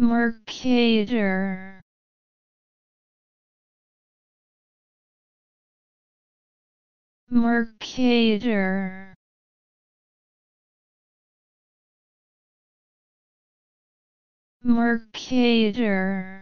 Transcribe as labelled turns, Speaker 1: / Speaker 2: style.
Speaker 1: Mercator. Mercator. Mercator.